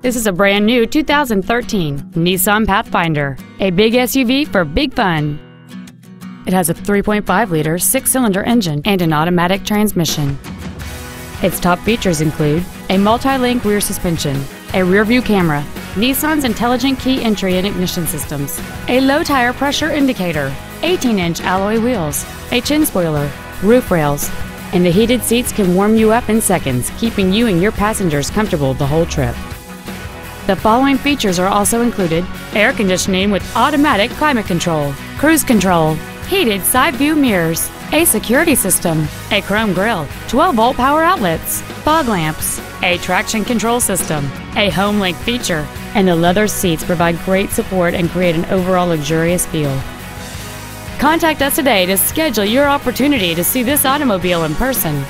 This is a brand new 2013 Nissan Pathfinder, a big SUV for big fun. It has a 3.5-liter six-cylinder engine and an automatic transmission. Its top features include a multi-link rear suspension, a rear-view camera, Nissan's intelligent key entry and ignition systems, a low tire pressure indicator, 18-inch alloy wheels, a chin spoiler, roof rails, and the heated seats can warm you up in seconds, keeping you and your passengers comfortable the whole trip. The following features are also included air conditioning with automatic climate control, cruise control, heated side view mirrors, a security system, a chrome grille, 12 volt power outlets, fog lamps, a traction control system, a home link feature, and the leather seats provide great support and create an overall luxurious feel. Contact us today to schedule your opportunity to see this automobile in person.